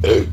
Hey.